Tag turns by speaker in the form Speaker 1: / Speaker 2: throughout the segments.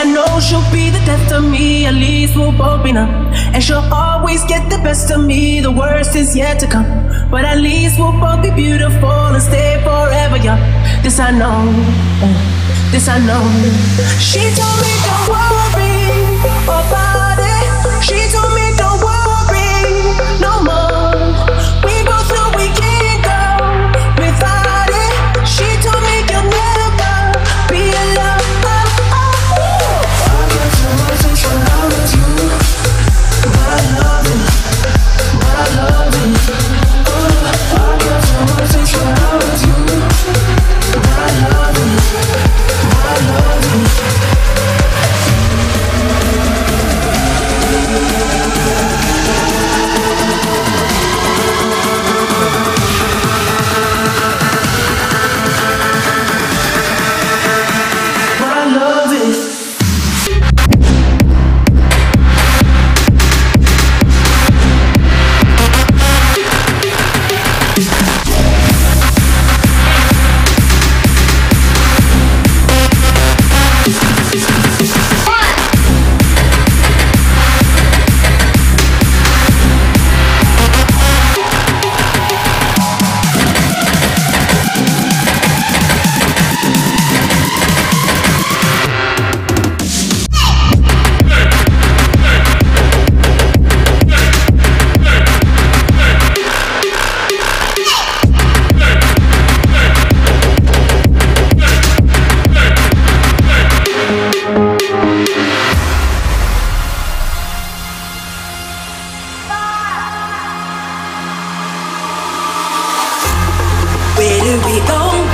Speaker 1: I know she'll be the death of me, at least we'll both be numb. And she'll always get the best of me, the worst is yet to come. But at least we'll both be beautiful and stay forever young. This I know, this I know. She told me don't worry about it. She told
Speaker 2: we go.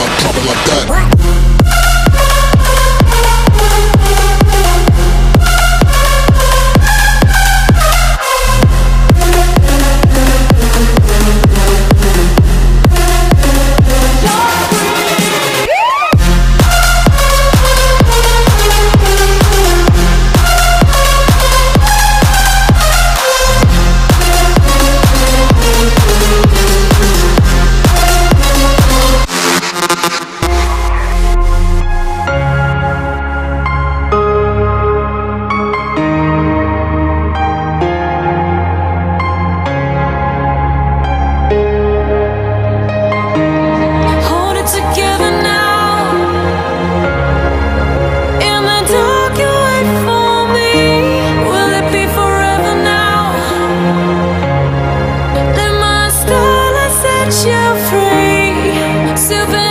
Speaker 3: like, drop it like that. free, silver.